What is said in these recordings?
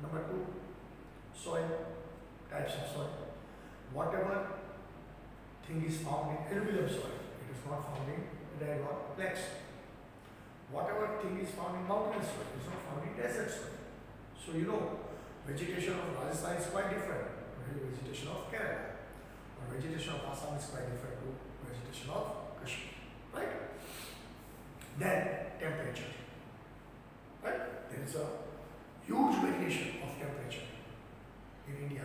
Number two, soil, types of soil. Whatever thing is found in alluvial soil, it is not found in red or black soil. Whatever thing is found in mountainous soil it is not found in desert soil. So you know, vegetation of Rajasthan is quite different from vegetation of Kerala. Or vegetation of Assam is quite different to vegetation of Kashmir. Right? Then temperature. Right? There is a huge variation of temperature in India,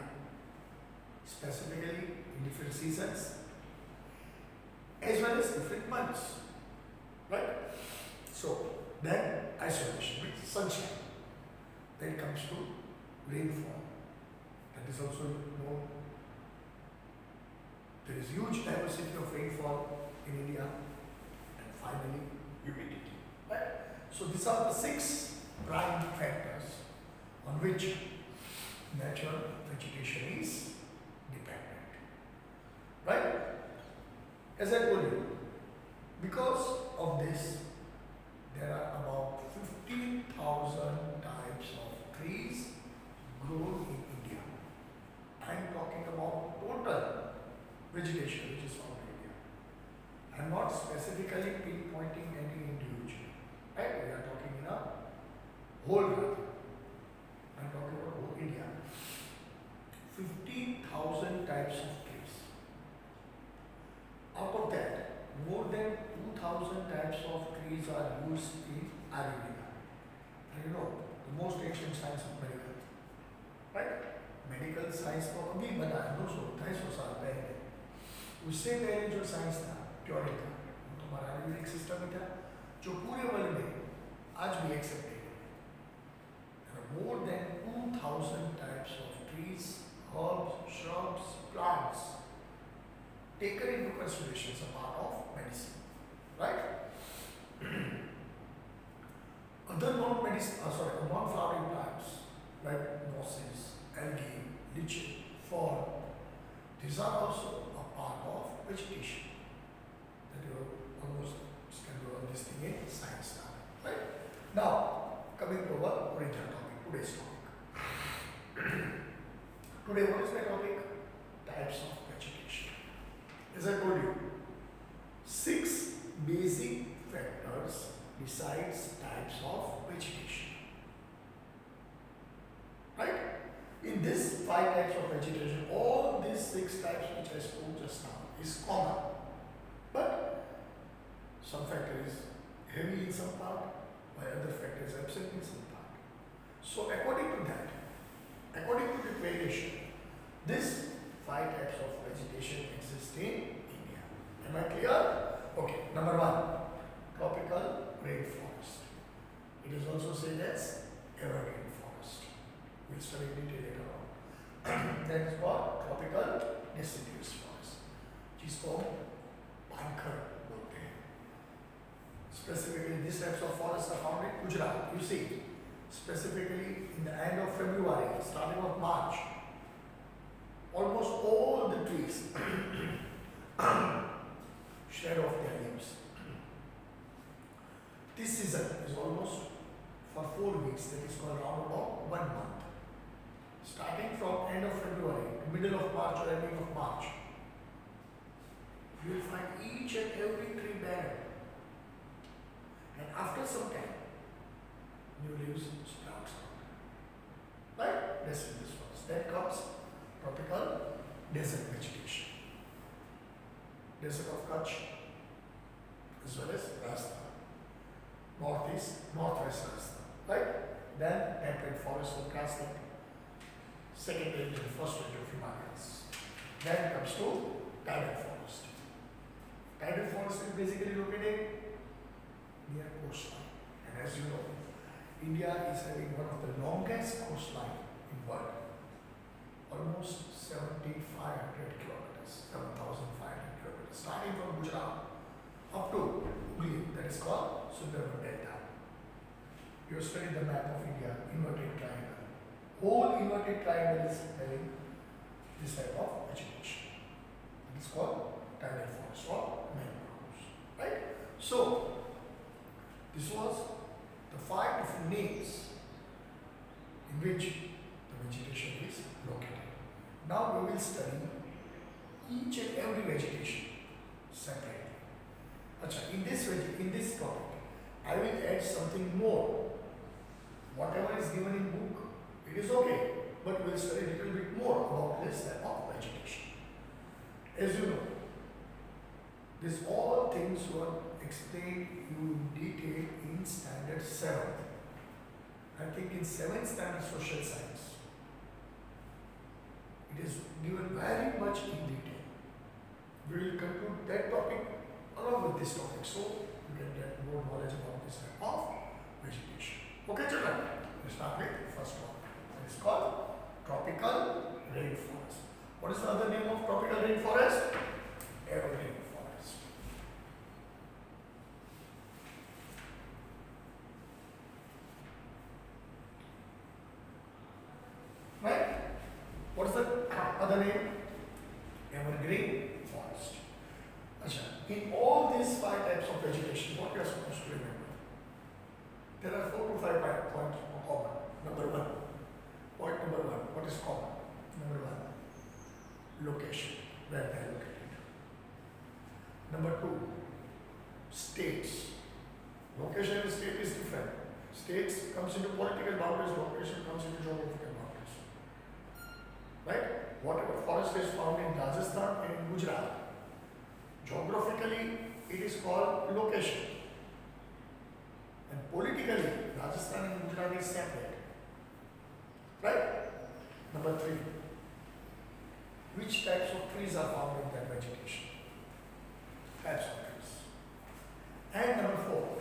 specifically in different seasons as well as different months. Right? So then isolation means sunshine. Then comes to rainfall. That is also known. There is huge diversity of rainfall in India. And finally, humidity. Right? So these are the six prime factors on which natural vegetation is dependent. Right? As I told you, because of this, there are about 15,000 types of trees grown in India. I am talking about total vegetation which is found in India. I am not specifically pinpointing any individual. Right? We are talking in a whole talking about whole India. 15,000 types of trees. Out of that, more than 2,000 types of trees are used in Ayurveda. You know, the most ancient science of medical. Right? Medical science को अभी बना है दो सौ ढाई सौ साल पहले उससे पहले जो साइंस था प्योरिक था वो तुम्हारा आयुर्वेदिक सिस्टम में था जो पूरे वर्ल्ड में आज भी accepted more than 2000 types of trees, herbs, shrubs, plants taken into consideration as a part of medicine, right? Other non-medicine, uh, sorry, non-flowering plants like mosses, algae, lichen, fern, these are also a part of vegetation. That you almost can do this thing in science now, right? Now, coming to our original topic. Today, what is my topic? Types of vegetation. As I told you, six basic factors besides types of vegetation. Right? In this five types of vegetation, all these six types which I spoke just now is common. But some factor is heavy in some part, while other factor is absent in some part. So according to that, according to the variation, this five types of vegetation exist in India. Am I clear? Okay, number one, tropical rainforest. It is also said as evergreen forest. We'll study in detail later on. then it's what? Tropical deciduous forest. जिसको पानखर बोलते हैं. Specifically, these types of forests are found in Gujarat. You see, specifically in the end of February, starting of March, almost all the trees shed off their leaves. This season is almost for four weeks, that is called around about one month. Starting from end of February middle of March or ending of March, you will find each and every tree barren. And after some time, new leaves sprouts out. Right? This is this forest. Then comes tropical desert vegetation. Desert of Kutch, as well as Rajasthan. Northeast, northwest Rajasthan. Right? Then temperate forest of Kastik. Second range and first range of Himalayas. Then comes to tidal forest. Tidal forest is basically located near coastline. And as you know, India is having one of the longest coastline in world. Almost 7,500 kilometers, 7,500 kilometers, starting from Gujarat up to Hooghly, that is called Sundarban Delta. You studied the map of India, inverted triangle. Whole inverted triangle is having this type of vegetation. It is called tidal forest or mangroves. Right? So, this was the five different names in which the vegetation is located. Now we will study each and every vegetation separately. Achha, in this in this topic, I will add something more. Whatever is given in book, it is okay, but we'll study a little bit more about this type of vegetation. As you know, these all things were explained you in detail in standard 7. I think in 7th standard social science. It is given very much in detail. We will conclude that topic along with this topic so you can get more knowledge about this type of vegetation. Okay, children, let's start with the first one. It is called tropical rainforest. What is the other name of tropical rainforest? Evergreen forest. Right? What is the other name? Evergreen forest. Achha, in all these five types of vegetation, what you are supposed to remember? There are four to five points common. Number one, point number one, what is common? Number one, location, where they are located. Number two, states. Location and state is different. States comes into political boundaries, location comes into boundaries. Right? Whatever forest is found in Rajasthan and in Gujarat, geographically it is called location. And politically, Rajasthan and Gujarat is separate. Right? Number three, which types of trees are found in that vegetation? Types of trees. And number four,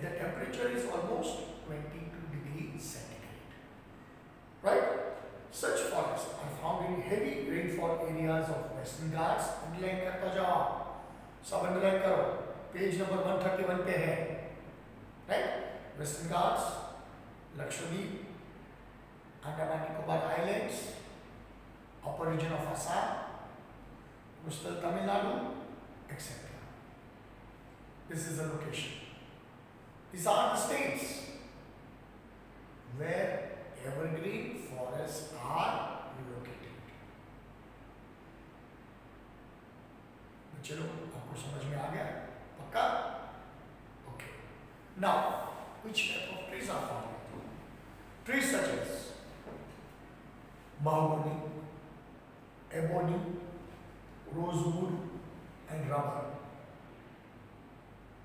and the temperature is almost 22 degrees centigrade. Right? Such forests are found in heavy rainfall areas of Western Ghats. Underline करता जाओ सब underline करो page number 131 पे है right western Ghats Lakshadweep Andaman Nicobar islands upper region of Assam, coastal Tamil Nadu, etc. This is the location. These are the states where evergreen forests are located. चलो आपको समझ में आ गया पक्का okay now which type of trees are found trees such as mahogany, ebony, rosewood, and rubber.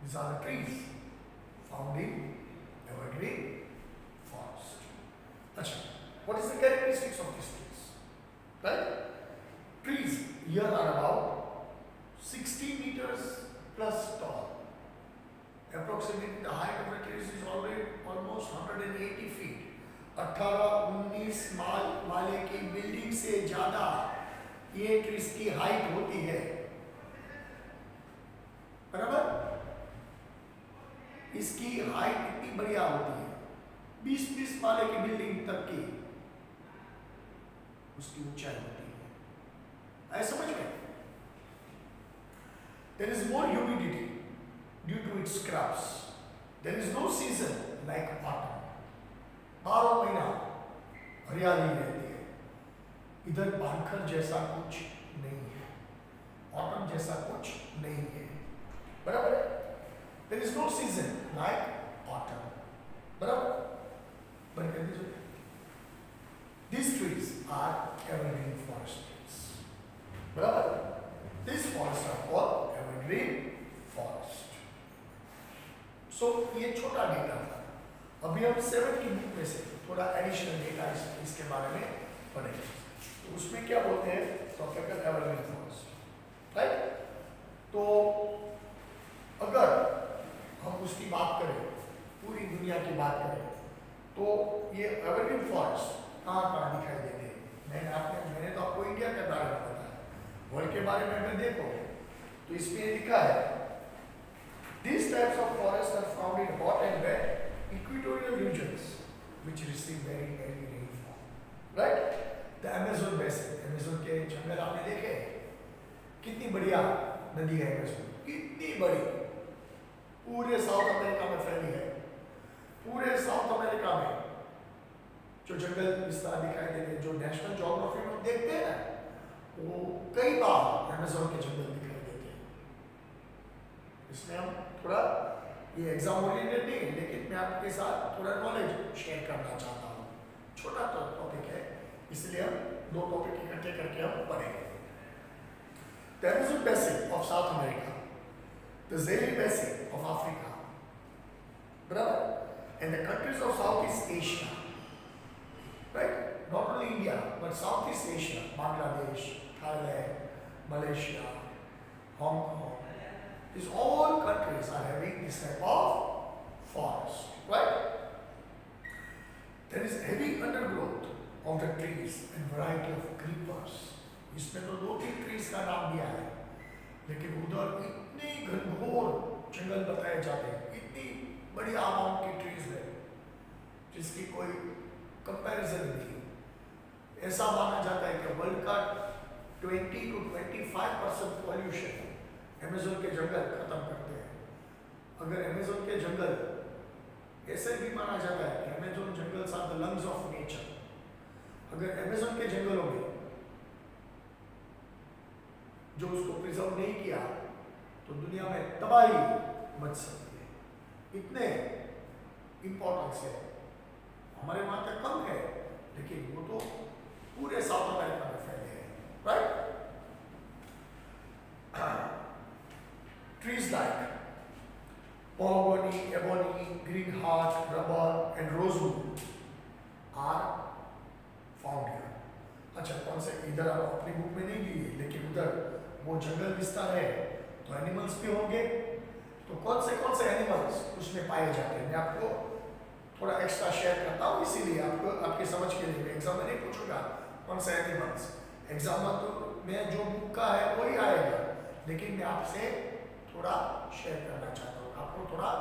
These are the trees found in evergreen forest. Achha, what is the characteristics of these trees? Right? Trees here are about 60 meters plus tall. Approximately the height of the trees is already almost 180 feet. 18-19 माल वाले की building से ज़्यादा ये trees की height होती है बराबर इसकी हाइट इतनी बढ़िया होती है? 20-20 माले की बिल्डिंग तक की उसकी ऊंचाई होती है। ऐसा समझ में there is more humidity due to its crops there is no season like autumn. बारह महीना हरियाली रहती है। इधर पानखर जैसा कुछ नहीं है। ऑटम जैसा कुछ नहीं है। बराबर है? There is no season like autumn. बराबर बन कर दीजिए These trees are evergreen forest trees. बराबर These forests are called evergreen forest. So ये छोटा डेटा था अभी हम सेवन की बुक में से थोड़ा एडिशनल डेटा इस, इसके बारे में पढ़ेंगे तो उसमें क्या बोलते हैं ट्रॉपिकल एवरग्रीन फॉरेस्ट राइट तो अगर हम उसकी बात करें, पूरी दुनिया की बात करें तो ये एवरग्रीन फॉरेस्ट कहाँ कहाँ दिखाई देते हैं मैंने आपने, मैंने तो आपको इंडिया के बारे में बताया। वर्ल्ड के बारे में अगर देखो तो इसमें लिखा है this types of forest are found in hot and wet equatorial regions which receive very very rainfall right the Amazon basin Amazon के जंगल आपने देखे कितनी बढ़िया नदी है एमेजोन कितनी बड़ी। पूरे साउथ अमेरिका में फैली है। पूरे साउथ अमेरिका में जो जंगल विस्तार दिखाई देते हैं जो नेशनल जोग्राफी में देखते हैं वो कई बार अमेजोन के जंगल दिखाई देते हैं। इसमें हम थोड़ा ये एग्ज़ाम ओरिएंटेड नहीं है लेकिन मैं आपके साथ थोड़ा नॉलेज शेयर करना चाहता हूँ। छोटा तो टॉपिक है इसलिए हम दो टॉपिक इकट्ठे करके हम पढ़ेंगे। Of South America, the Zaire Basin of Africa, brother, and the countries of Southeast Asia, right? Not only India, but Southeast Asia, Bangladesh, Thailand, Malaysia, Hong Kong, these all countries are having this type of forest, right? There is heavy undergrowth of the trees and variety of creepers. इसमें तो दो तीन trees का नाम दिया है लेकिन उधर इतने घनघोर जंगल बताए जाते हैं। इतनी बड़ी अमाउंट की ट्रीज है, जिसकी कोई कंपैरिजन नहीं ऐसा माना जाता है कि वर्ल्ड का 20 टू 25 परसेंट पॉल्यूशन अमेजोन के जंगल खत्म करते हैं। अगर अमेजोन के जंगल ऐसे भी माना जाता है कि Amazon jungle are the lungs of nature अगर अमेजोन के जंगलों में जो उसको प्रिजर्व नहीं किया तो दुनिया में तबाही मच सकती है। इतने इंपॉर्टेंस है हमारे वहाँ तक कम है? लेकिन वो तो पूरे साउथ अमेरिका में फैले हैं right trees like mahogany, ebony, heart, rubber, and rosewood are found here. अच्छा कौन से? इधर आप अपनी बुक में नहीं लिए लेकिन उधर वो जंगल विस्तार है। तो एनिमल्स भी होंगे। तो कौन से कौन से एनिमल्स उसमें पाए जाते हैं? मैं आपको थोड़ा एक्स्ट्रा शेयर करता हूँ, इसीलिए आपको, आपके समझ के लिए। एग्ज़ाम में नहीं पूछूँगा कौन से एनिमल्स एग्ज़ाम में तो मैं जो बुक का है वही आएगा। लेकिन मैं आपसे थोड़ा शेयर करना चाहता हूँ। आपको थोड़ा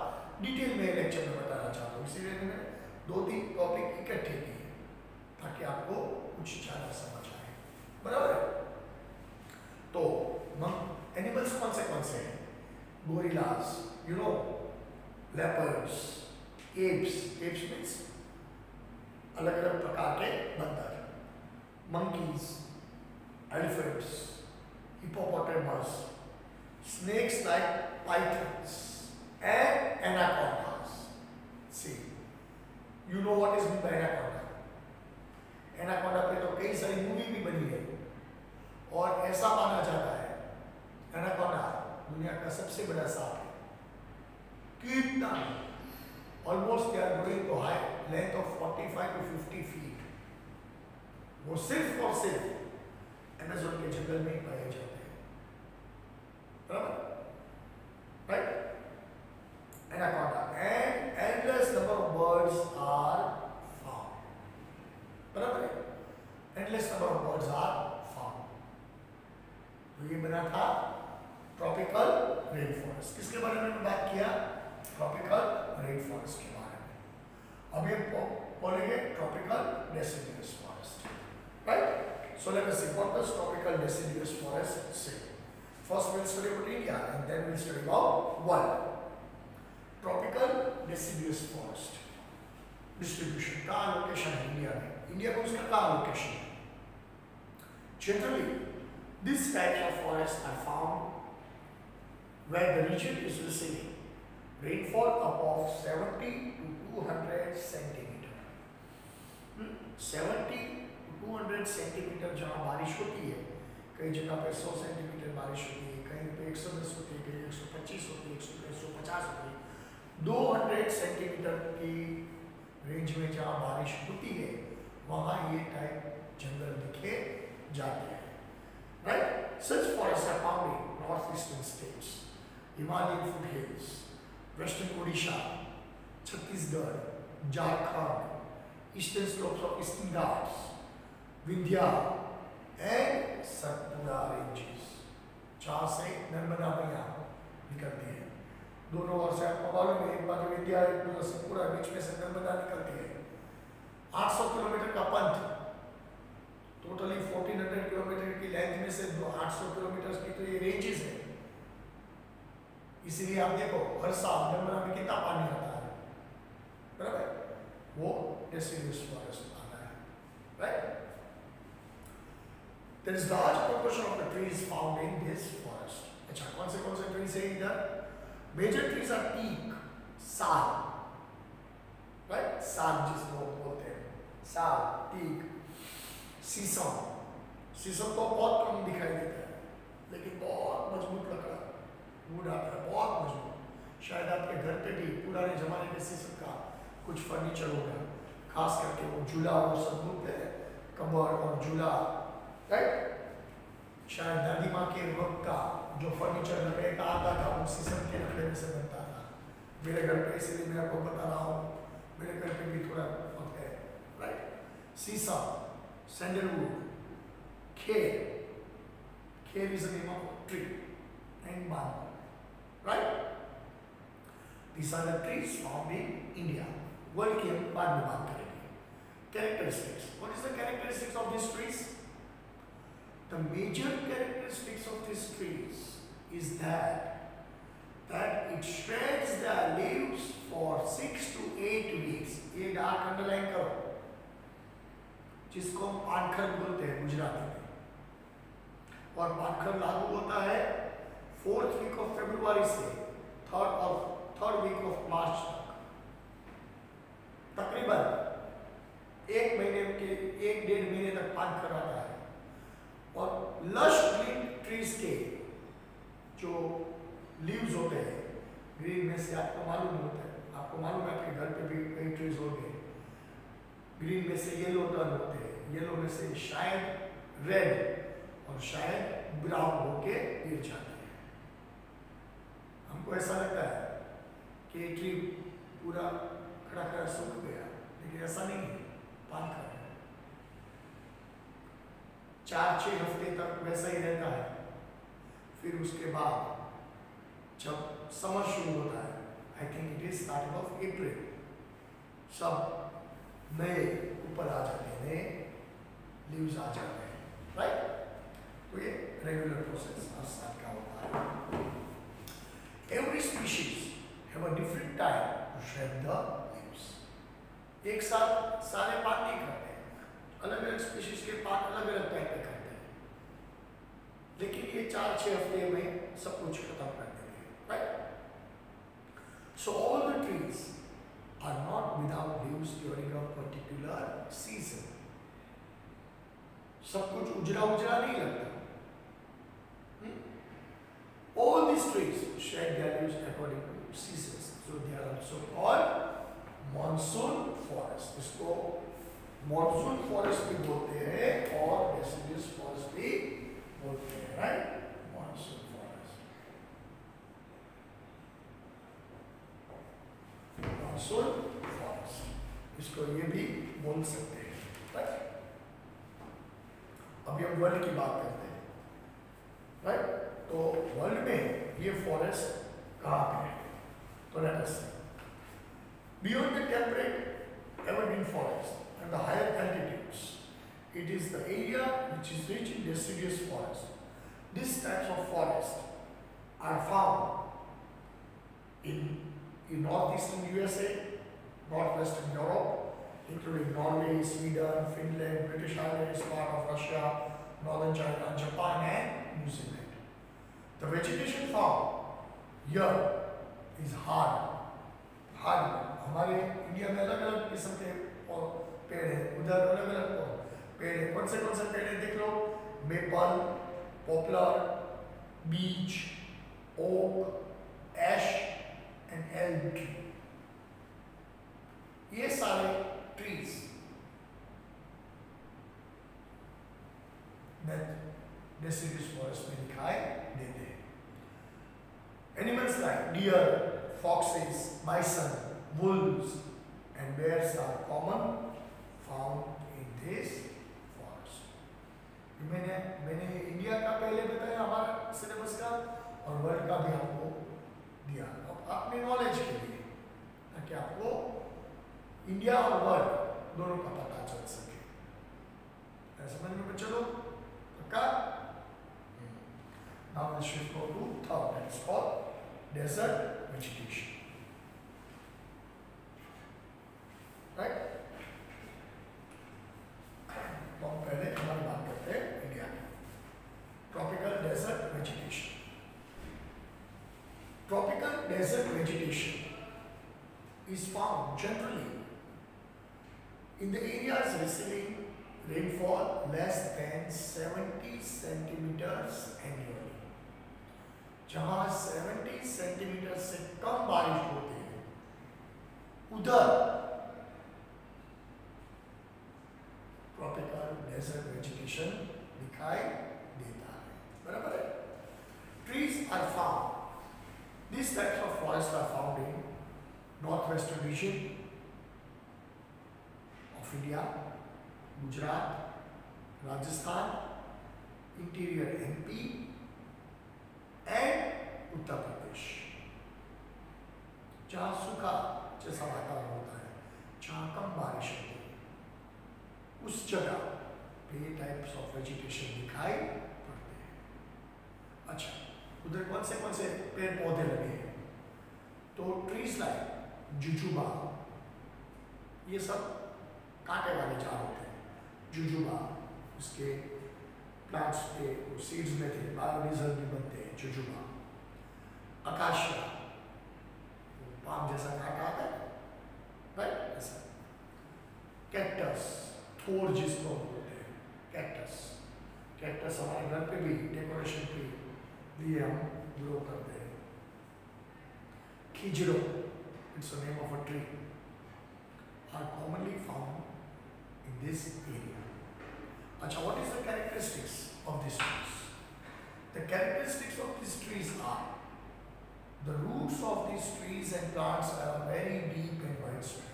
डिटेल में लेक्चर में बताना चाहता हूँ। इसीलिए मैंने दो तीन टॉपिक इकट्ठे किए ताकि आपको कुछ ज़्यादा समझ Gorillas you know leopards apes apes means अलग अलग प्रकार के बंदर monkeys, elephants, hippopotamus, snakes like pythons, and anacondas. See, you know what is meant by anaconda? Deciduous forest distribution का लोकेशन है इंडिया में इंडिया में उसका कहाँ लोकेशन है generally this type of forest are found where the region is receiving rainfall above 70 to 200 centimeter. Hmm? 70 to 200 centimetre जहाँ बारिश होती है, कई जगह पे 100 सेंटीमीटर बारिश होती है, कहीं पे 110 होती है, कहीं 125 होती है 150 होती है 200 सेंटीमीटर की रेंज में जहाँ बारिश होती है, वहाँ ये टाइप जंगल दिखे जाते हैं। Right such for सफाउंडिंग north eastern states Himalayan foot hills western Orissa Chhattisgarh Jharkhand eastern slopes of eastern Ghats Vindhya and Satpura ranges चार से नर्मदा में यहाँ निकलते हैं। दोनों ओर से आपको मालूम है, एक बार विंध्या एक बार सतपुरा बीच में से नर्मदा निकलती है 800 किलोमीटर का पंथ, टोटली 1400 किलोमीटर की लेंथ में से 800 किलोमीटर की तो ये रेंजेस है। इसीलिए आप देखो, हर साल नर्मदा में कितना पानी आता है। बराबर? वो डेसिडियस फॉरेस्ट आता है। Right there is large proportion of the trees found in this forest. अच्छा कौन से कौन से ट्रीज है इधर? Major trees are teak sal right sal जिसको बोलते हैं. साल टीक शीशम शीशम तो बहुत कम दिखाई देता है, लेकिन बहुत मज़बूत लकड़ा वुड आता है, बहुत मज़बूत. शायद आपके घर पे भी पुराने जमाने के शीशम का कुछ फर्नीचर होगा खास करके वो झूला और बोलते हैं कमर और झूला. राइट शायद दादी माँ के वक्त का जो फर्नीचर का आता था वो शीशम के लकड़े में से बनता था मेरे घर पे इसलिए मैं आपको बता रहा हूँ मेरे घर पे भी थोड़ा वक्त है राइट शीशा sandalwood khair khair is name of tree and bamboo right these are the trees found in india world की हम बाद में बात करेंगे characteristics what is the characteristics of these trees the major characteristics of these trees is that that it shreds the leaves for six to eight weeks. ये dark underline करो, जिसको हम पानखर बोलते हैं गुजराती में। और पानखर लागू होता है फोर्थ वीक ऑफ़ फेब्रुवरी से third of third week of March तक। तकरीबन एक महीने के, एक डेढ़ महीने तक पान आता है। और लश ग्रीन ट्रीज के जो लीव्स होते हैं ग्रीन में से आपको मालूम होता है, आपको मालूम है आपके घर पे भी कई ट्रीज होंगे। ग्रीन में से येलो टर्न होते हैं येलो में से शायद रेड और शायद ब्राउन होके गिर जाते हैं। हमको ऐसा लगता है कि ये ट्री पूरा खड़ा खड़ा सूख गया, लेकिन ऐसा नहीं है, पान खा है। चार छः हफ़्ते तक वैसा ही रहता है। फिर उसके बाद जब समर शुरू होता है I think it is starting of April सब नए ऊपर आ जाते हैं, नए लीव्स आ जाते हैं राइट तो ये रेगुलर प्रोसेस हर साल का होता है। Every species have a different time to shed the leaves. एक साथ सारे नहीं करते अलग अलग स्पीशीज के पात अलग अलग टाइप के करते हैं। लेकिन ये चार छह हफ़्ते में सब कुछ खत्म कर हैं right so all the trees are not without leaves during a particular season सब कुछ उजरा उजरा नहीं लगता। These trees shed their leaves according to seasons. So they are also called monsoon forest इसको मॉनसून फॉरेस्ट भी बोलते हैं और डेसिडियस फॉरेस्ट भी बोलते हैं right monsoon forest monsoon forest इसको ये भी बोल सकते हैं राइट अभी हम वर्ल्ड की बात करते हैं राइट तो वर्ल्ड में ये फॉरेस्ट कहाँ पे है? तो let us Beyond the temperate evergreen forest. and the higher altitudes, it is the area which is rich in deciduous forest. These types of forests are found in, in northeastern USA, northwestern Europe, including Norway, Sweden, Finland, British Islands, part of Russia, northern China, Japan and New Zealand. The vegetation found here is hard, hard हमारे India में अलग अलग किस्म के पेड़ हैं उधर अलग अलग पेड़ हैं कौन से कौन से पेड़ हैं देख लो? Maple poplar beech oak ash and elm tree ये सारे ट्रीज deciduous forest में दिखाई देते हैं। Animals like deer foxes, bison, wolves and bears are common found in this forest. मैंने मैंने इंडिया का पहले बताया हमारा सिलेबस का और वर्ल्ड का भी आपको दिया अब अपने नॉलेज के लिए ताकि आपको इंडिया और वर्ल्ड दोनों का पता चल सके समझ में बच्चे लोग पक्का Now we should go to third, that is called desert vegetation. Right? तो पहले हमारी बात करते हैं India tropical desert vegetation tropical desert vegetation is found generally in the areas receiving rainfall less than 70 centimeters annually. जहाँ 70 centimetre से कम बारिश होती है उधर ट्रॉपिकल डेजर्ट वेजिटेशन दिखाई देता है बराबर है trees are found this types of forest are found in north western region of India Gujarat Rajasthan interior MP and Uttar Pradesh जहाँ सूखा जैसा वातावरण होता है जहाँ कम बारिश होती है उस जगह पे ये टाइप्स ऑफ़ वेजिटेशन दिखाई पड़ते हैं अच्छा उधर कौन से कौन से पेड़ पौधे लगे हैं तो ट्रीज लाइक जुजुबा ये सब कांटे वाले झाड़ होते हैं जुजुबा उसके प्लांट्स पे सीड्स में थे बायोडीजल भी बनते हैं जुजुबा अकाशिया पाम जैसा कांटा आता है राइट ऐसा कैक्टस थोर जिसको बोलते हैं कैक्टस कैक्टस हमारे घर पे भी डेकोरेशन के लिए हम ग्रो करते हैं khejri it's the name of a tree are commonly in this Acha, what is the characteristics of these trees? The characteristics of these trees are the roots of these trees and plants are very deep and widespread.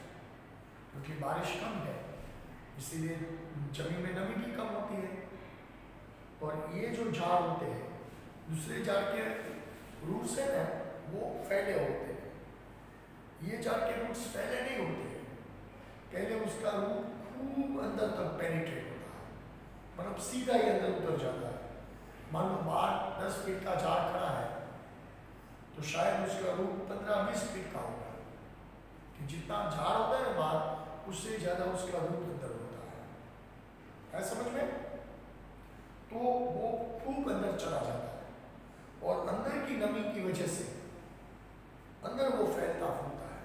क्योंकि बारिश कम है इसीलिए ज़मीन में नमी भी कम होती है और ये जो झाड़ होते हैं दूसरे झाड़ के रूट्स है ना वो फैले होते हैं ये झाड़ के रूट्स फैले नहीं होते हैं पहले उसका रूट खूब अंदर तक पेनिट्रेट होता है। मतलब सीधा ही अंदर उतर जाता है। मान लो बाहर दस फीट का झाड़ खड़ा है तो शायद उसका रूप पंद्रह बीस फीट का होगा। कि जितना झाड़ होता है बाहर, उससे ज़्यादा उसका रूट अंदर होता है। है समझ में? तो वो खूब अंदर चला जाता है। और अंदर की नमी की वजह से अंदर वो फैलता फूलता है।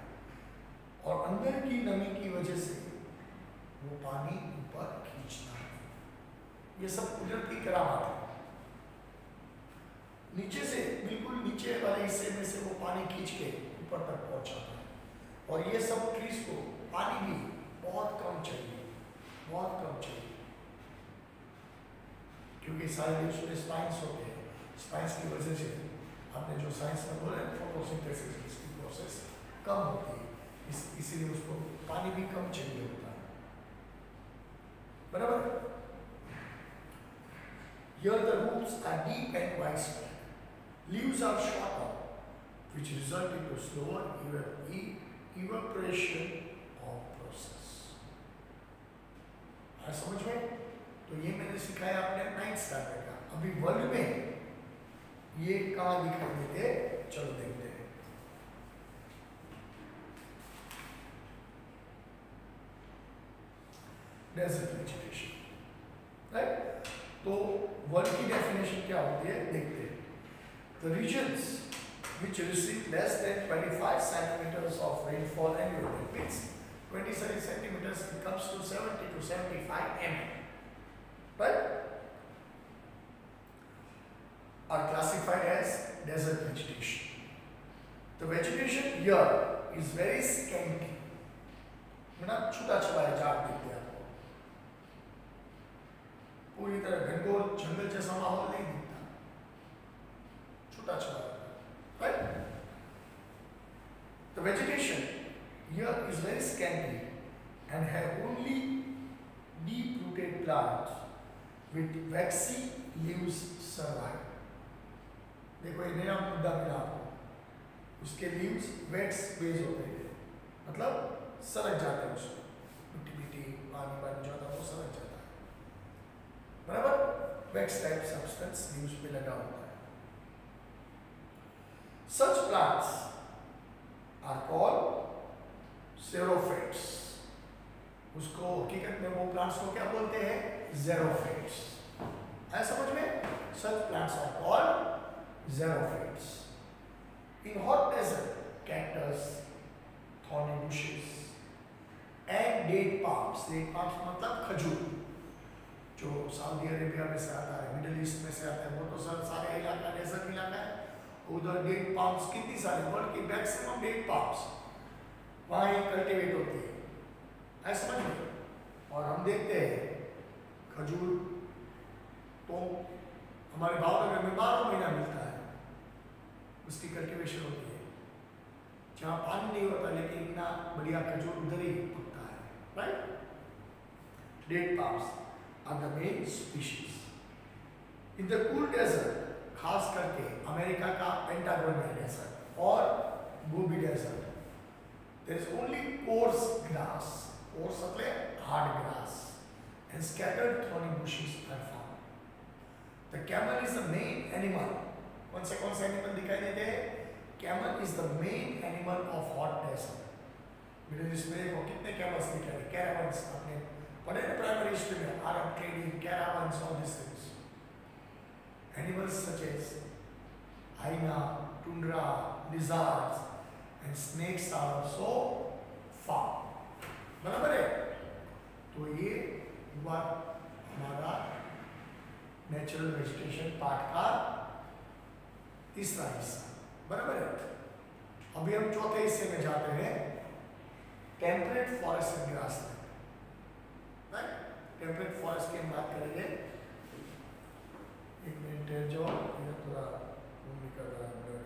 और अंदर की नमी की वजह से वो पानी ऊपर खींचता है। ये सब कुदरती करामात है। नीचे से, बिल्कुल नीचे वाले हिस्से में से वो पानी खींच के ऊपर तक पहुंचाता है। और ये सब ट्रीज को पानी भी बहुत कम चाहिए, बहुत कम चाहिए। क्योंकि सारे लीव्स में स्पाइंस होते हैं। स्पाइंस की वजह से आपने जो साइंस में बोला फोटोसिंथेसिस इसकी प्रोसेस कम होती है। इस, इसीलिए उसको पानी भी कम चाहिए होता है। बराबर? Here the roots are deep and wide spread leaves are short of which result into slower even evaporation of process समझ में तो ये मैंने सिखाया आपने नाइन्थ स्टैंडर्ड का। अभी वर्ल्ड में ये कहा दिखाई देते? चलते डेजिग्नेशन राइट तो वर्ड की डेफिनेशन क्या होती है? देखते हैं। The region which receive less than 25 centimetres of rainfall annually means 27 centimetres it comes to 70 to 75 M but are classified as desert vegetation the vegetation here is very scanty मतलब छोटा छोटा है जहाँ देखते हैं। पूरी तरह घनघोर जंगल जैसा माहौल नहीं दिखता। छूटा छुपाया right? The vegetation here is very scanty and have only deep rooted plants with waxy leaves survive. देखो ये नया मुद्दा मिला आपको। उसके लीव्स वेक्स बेस होते हैं। मतलब सरक जाते हैं उसमें मिट्टी मिट्टी पानी पानी जो आता है वो सरक जाता है। बराबर? वैक्स टाइप सब्सटेंस यूज़ में लगा होता है। Such plants are call xerophytes उसको हकीकत में वो प्लांट्स को क्या बोलते हैं? जेरोफेट्स ऐसा समझ में? Such plants are call xerophytes in hot desert cactus thorny bushes and date palms date palms मतलब खजूर। जो सऊदी अरेबिया में से आता है, मिडिल ईस्ट में से आता है, वो तो सर सारे इलाका डेजर्ट इलाका है। उधर डेट पाम्स कितनी सारी वर्ल्ड की मैक्सिमम डेट पाम्स वहाँ ही कल्टीवेट होती है। ऐसा समझ और हम देखते हैं, खजूर तो हमारे भावनगर में बारह महीना मिलता है, उसकी कल्टिवेशन होती है। जहाँ पानी नहीं होता, लेकिन इतना बढ़िया खजूर उधर ही उगता है right date palms are the main species in the cool desert खास करके अमेरिका का पेंटागोनियल डेजर्ट और Gobi desert there is only coarse grass coarse मतलब hard grass and scattered thorny bushes are found the camel is the main animal कौन से कौन से animal दिखाई देते हैं? Camel is the main animal of hot desert Middle East में देखो कितने कैमल्स दिखाई दे कैरावंस आपने ना प्राइमरी हिस्ट्री में Arab trading caravans all this things Animals such as hyena, tundra, lizards and snakes are also found. बराबर है? तो ये हुआ हमारा नेचुरल वेजिटेशन पार्ट का तीसरा हिस्सा। बराबर है? अभी हम चौथे हिस्से में जाते हैं। Temperate forest and grass right temperate forest की हम बात करेंगे जो ये पूरा वो निकल रहा है ब्लर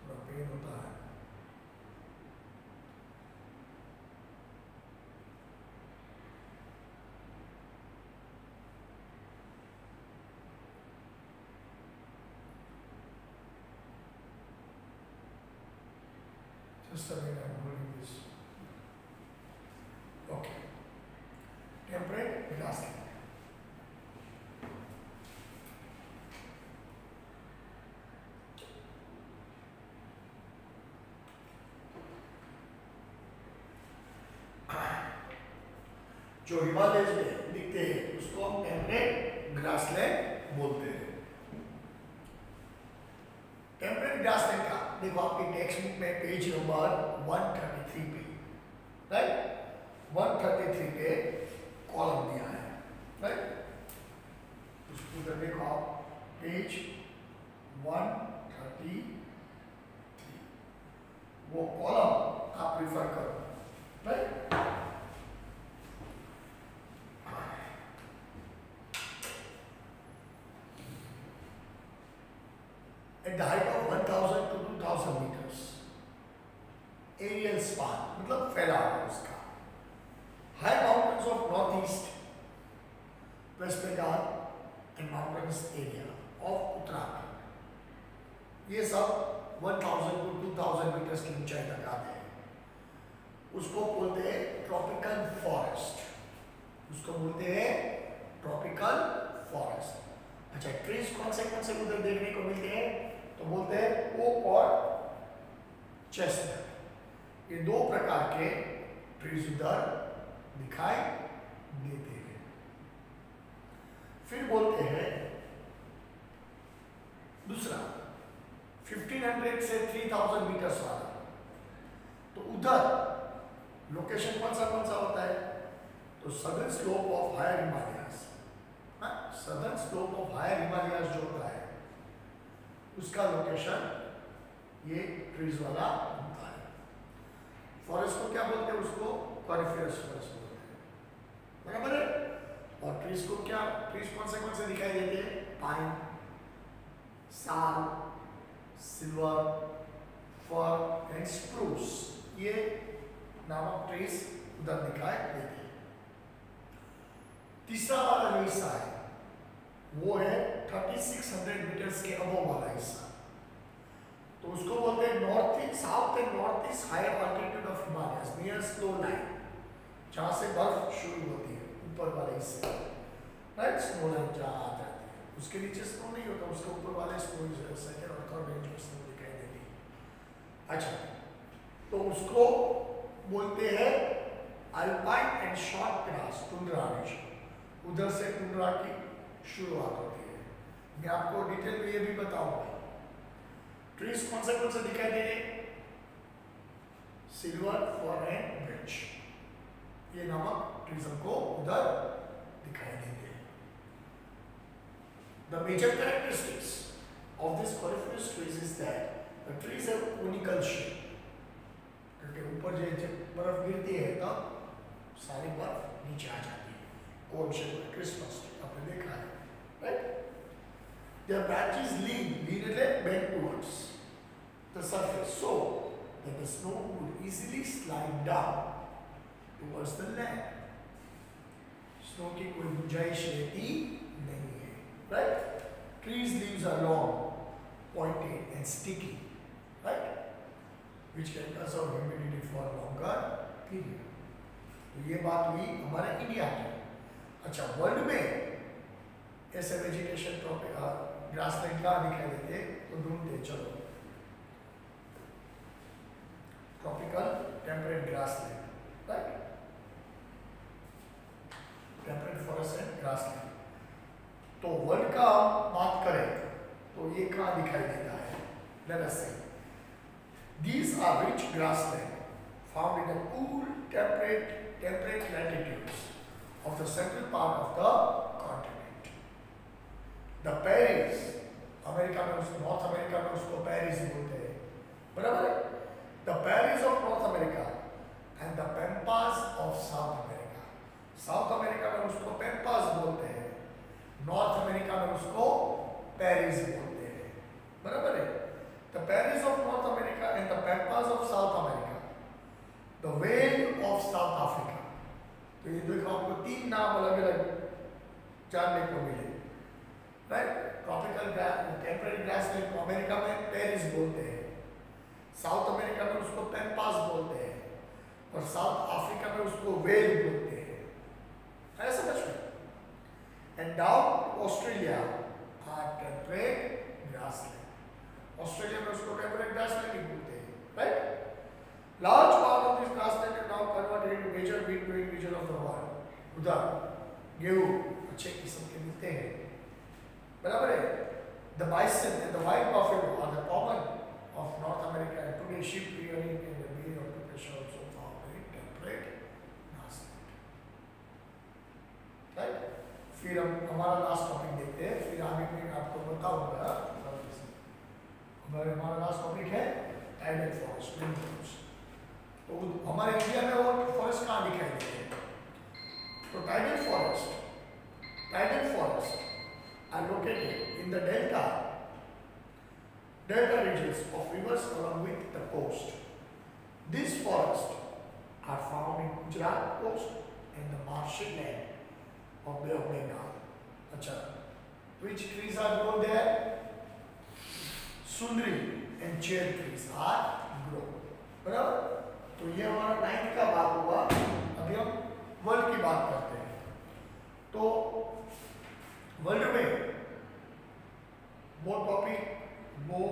थोड़ा पेन होता है Just a minute, I'm holding this. Okay. Temperate grassland. जो हिमालय में दिखते हैं उसको हम टेम्परेट ग्रासलैंड बोलते हैं टेम्परेट देखो आपकी टेक्स्ट बुक में पेज नंबर 133 पे राइट 133 पे कॉलम दिया है राइट उसको उधर देखो आप पेज 133 वो कॉलम आप रिफर करो right at of 1000 to 2000 meters aerial span मतलब फैलाव है उसका high mountains of north east west Bengal and mountains area of Uttarakhand ये सब 1000 टू 2000 मीटर्स की ऊंचाई तक आते हैं। उसको बोलते हैं ट्रॉपिकल फॉरेस्ट उसको बोलते हैं ट्रॉपिकल फॉरेस्ट अच्छा ट्रीज कौन से कौन से उधर देखने को मिलते हैं? तो बोलते हैं ओक और चेस्टनट ये दो प्रकार के ट्रीज उधर दिखाई देते हैं फिर बोलते हैं, दूसरा 1500 से 3000 मीटर्स वाला। तो उधर लोकेशन कौन सा कौन सा होता है? तो southern slope of higher Himalayas southern slope of higher Himalayas जो होता है, उसका लोकेशन ये ट्रीज वाला होता है। फॉरेस्ट को क्या बोलते हैं उसको? कॉरिफेरस फॉरेस्ट बोलते हैं। बराबर है? और ट्रीज को क्या ट्रीज कौन से कौन से दिखाई देते हैं? पाइन साल सिल्वर फर एंड स्प्रूस ये नामक ट्रीज उधर दिखाई देते हैं। तीसरा वाला जो हिस्सा है, वो है 3600 मीटर्स के अबव वाला हिस्सा। तो उसको बोलते हैं north east south and north east higher altitude of Himalayas near snow line जहाँ से बर्फ़ शुरू होती है। ऊपर वाले हिस्से राइट स्नो लाइन जहाँ आ जाती है। उसके नीचे स्नो नहीं होता, उसके ऊपर वाले स्नो सेकेंड और थर्ड रेंज में स्नो दिखाई देती है। अच्छा तो उसको बोलते हैं alpine and short grass tundra region उधर से टुंड्रा की शुरुआत होती है। मैं आपको डिटेल में ये भी बताऊँगा। ट्रीज कौन से कौन से दिखाई दे रहे सिल्वर फॉर एंड ब्रिज ये नामक ट्रीज हमको उधर दिखाई देते हैं the major characteristics of this coniferous trees is that the trees have conical shape क्योंकि ऊपर जो जब बर्फ गिरती है तब सारी बर्फ नीचे आ जाती है कोन शेप क्रिसमस आपने देखा है right their branches lean lean એટલે bend towards the surface so that the snow would easily slide down towards the land Snow की कोई गुंजाइश रहती नहीं है। Right trees leaves are long pointed and sticky right which can conserve humidity for longer period तो ये बात हुई हमारे इंडिया की। अच्छा वर्ल्ड में ऐसे वेजिटेशन ट्रॉपिक ग्रास लैंड कहा दिखाई देते? तो ढूंढते, चलो। Tropical temperate grass land temperate forest and grassland तो वर्ल्ड का बात करें तो ये कहाँ दिखाई देता है? लेट अस से these are rich grassland found in the cool, temperate temperate latitudes of the central part of the continent. The Paris America में उसको नॉर्थ अमेरिका में उसको पेरिस बोलते हैं। बराबर है? The prairies of North America and the pampas of South America South America में उसको पेम्पास बोलते हैं। नॉर्थ अमेरिका में उसको पेरिस बोलते हैं। बराबर है? The prairies of North America and the pampas of South America the veld of South Africa तो ये देखो आपको तीन नाम अलग अलग जानने को मिले। राइट ट्रॉपिकल टेम्परेरी ग्रासलैंड को अमेरिका में पेरिस बोलते हैं। साउथ अमेरिका में उसको पेम्पास बोलते हैं। और साउथ अफ्रीका में उसको वेल बोलते हैं। है समझ में? And down Australia are temperate grassland Australia में उसको टेम्परेट ग्रासलैंड ही बोलते हैं right large part of this grassland is now converted into major wheat growing region of the world उधर, गेहूँ, अच्छे किस्म के मिलते हैं। बराबर है? The bison and the white buffalo are the common of North America and today sheep, rearing in the bay of Turkish also found very temperate grassland फिर हम हमारा लास्ट टॉपिक देखते हैं, फिर आगे मैं आपको बताऊँगा। हमारे हमारा लास्ट टॉपिक है टाइडल फॉरेस्ट रेन फॉरेस्ट तो हमारे इंडिया में वो फॉरेस्ट कहाँ दिखाई देते हैं? तो tidal forest tidal forest are located in the delta delta regions of rivers along with the coast. These forests are found in Gujarat coast and the marshy land. Of Bay of Bengal. Acha. Which trees are grown there? Sundri and chair trees are grown. बराबर तो ये हमारा ninth का भाग हुआ अभी हम world की बात करते हैं तो वर्ल्ड में वो टॉपिक वो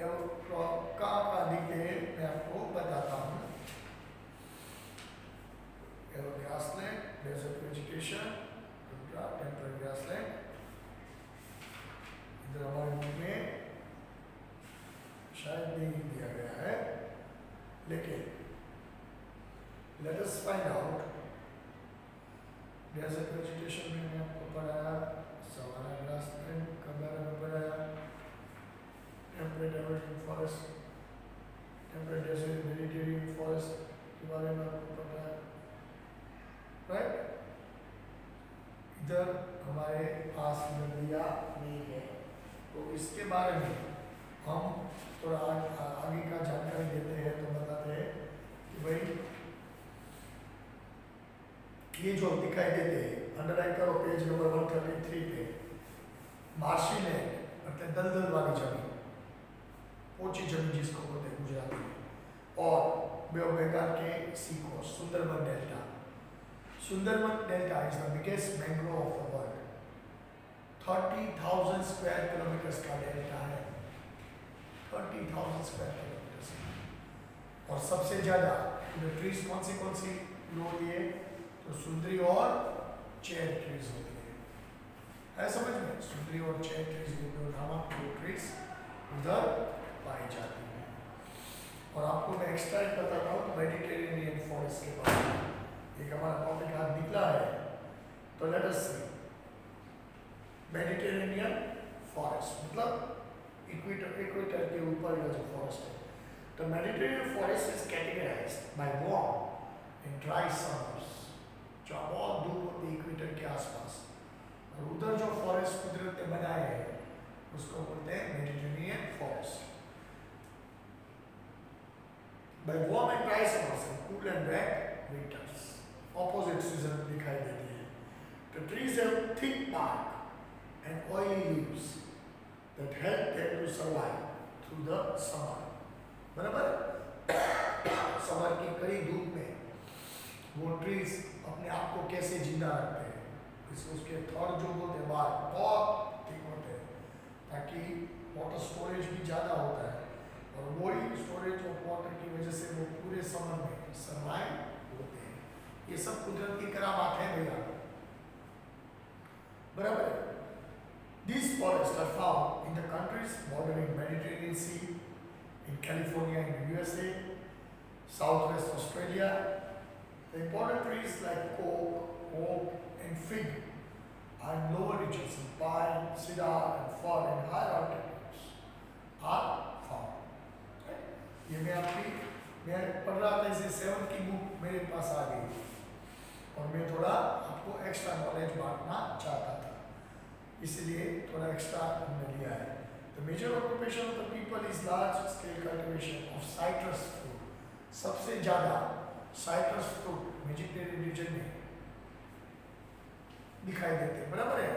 कहाँ कहाँ दिखते हैं मैं आपको बताता हूँ grassland, desert vegetation, temperate grassland. इधर हमारे बुक में शायद नहीं दिया गया है लेकिन let us find out desert vegetation में मैं आपको पढ़ाया सवाना grassland का बारे में पढ़ाया temperate evergreen forest temperate desert Mediterranean forest के बारे में आपको पता है राइट इधर हमारे पास नदिया नहीं है तो इसके बारे में हम थोड़ा आगे का जानकारी देते हैं तो बताते हैं कि भाई ये जो दिखाई देते हैं अंडरलाइन करो page number one thirty three पे मार्शी लैंड मतलब दलदल वाली ज़मीन पोची ज़मीन जिसको बोलते हैं गुजरात में और बे ऑफ़ बंगाल के sea coast Sundarban delta Sundarban delta is the biggest mangrove of the world thirty thousand square kilometre का डेल्टा है थर्टी थाउज़ेंड स्क्वायर किलोमीटर और सबसे ज़्यादा ट्रीज कौन सी कौन सी ग्रो होती है तो और चेयर ट्रीज होती है। है समझ में? सुंदरी और चेयर ट्रीज नामक दो ट्रीज उधर पाई जाती है। और आपको मैं एक्स्ट्रा एक बताता हूँ मेडिटेरेनियन फॉरेस्ट के बारे में। एक हमारा टॉपिक आज निकला है। तो let us see Mediterranean forest मतलब इक्वेटर इक्वेटर के ऊपर जो फॉरेस्ट है। तो Mediterranean forest is categorised by warm in dry summers जो बहुत धूप होती है इक्वेटर के आसपास और उधर जो फॉरेस्ट कुदरत ने बनाए हैं उसको बोलते हैं Mediterranean forest by warm and dry summers and cool and wet winters. Opposite season दिखाई देती है. The trees have thick bark and oily leaves that help them to survive through the summer. बराबर? समर की कड़ी धूप में वो trees अपने आप को कैसे ज़िंदा रखते हैं? इसको उसके थर जो बोलते हैं बार बहुत ठीक होते हैं। ताकि वाटर स्टोरेज भी ज़्यादा होता है। और वही स्टोरेज ऑफ़ वाटर की वजह से वो पूरे समर में सर्वाइव होते हैं। ये सब कुदरत की करामात है भैया बराबर है। These forests are found in the countries bordering Mediterranean Sea, in California in USA, southwest Australia. The important trees like oak, oak and fig are lower regions in pine, cedar and fir in higher altitudes. Are found. ये मैं आपकी मैं पढ़ रहा था इसे seven की book मेरे पास आ गई और मैं थोड़ा आपको एक्स्ट्रा नॉलेज बांटना चाहता था। इसलिए थोड़ा एक्स्ट्रा हमने लिया है। The major occupation of the people is large scale cultivation of citrus fruit सबसे ज़्यादा साइट्रस फ्रूट वेजिटेरियन रीजन में दिखाई देते हैं, बराबर है?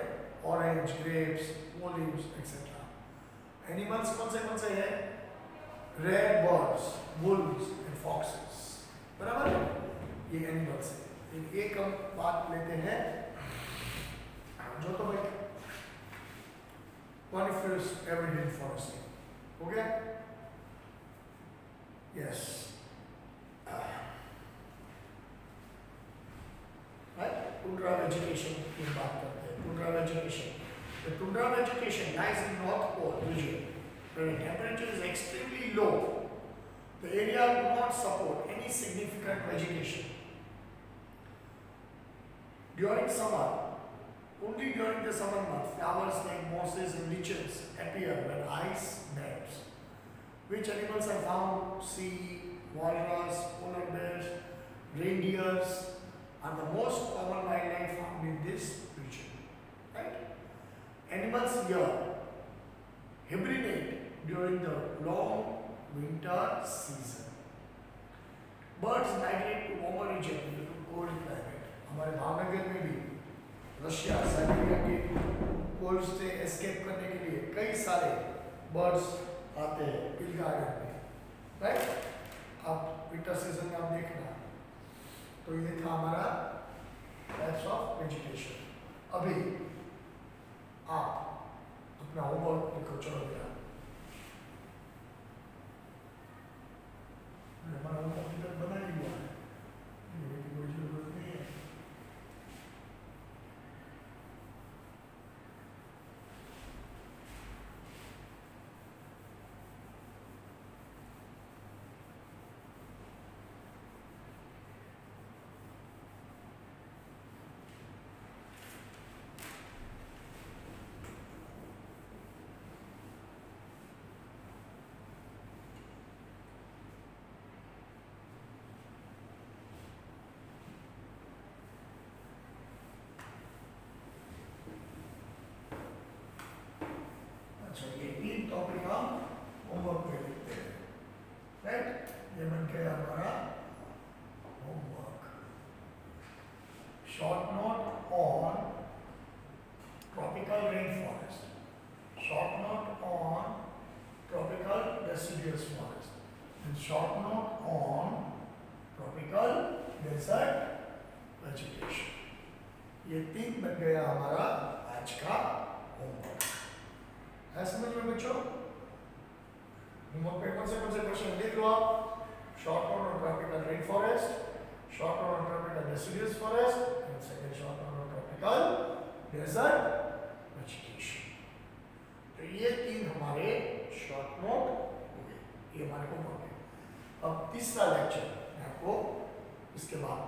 Orange grapes olives etcetera animals कौन से कौन से हैं? Red birds wolves and foxes बराबर ये एनिमल्स है। एक हम बात लेते हैं, जो तो भाई evergreen forest हो। गया? Yes right? Program education is part of education. The program education lies in North Pole region where the temperature is extremely low. The area would not support any significant vegetation. During summer, only during the summer months, flowers like mosses and lichens appear when ice melts. Which animals are found? Sea, walrus, polar bears, reindeers, are the most common wildlife found in this region. Right? Animals here hibernate during the long winter season. Birds migrate to warmer region due to cold climate. हमारे भावनगर में भी Russia Siberia के cold से escape करने के लिए कई सारे बर्ड्स आते हैं हिल गार्डन में राइट आप विंटर सीज़न में आप देखना तो ये था हमारा टाइप्स ऑफ़ वेजिटेशन अभी आप अपना होमवर्क लिखो, चलो बेटा हमारा होमवर्क बना ही हुआ है लिखने की कोई ज़रूरत नहीं है अच्छा ये तीन टॉपिक हम होमवर्क में लिखते हैं राइट ये बन गया हमारा homework short note on tropical rain forest short note on tropical deciduous forest and short note on tropical desert vegetation ये तीन बन गया हमारा आज का होमवर्क है समझ में बच्चों होमवर्क पेपर से कौन से क्वेश्चन लिख लो आप short note on tropical rain forest short note on tropical deciduous forest and second short note on tropical desert education तो ये तीन हमारे शॉर्ट नोट हुए। ये हमारे को अब तीसरा लेक्चर मैं आपको इसके बाद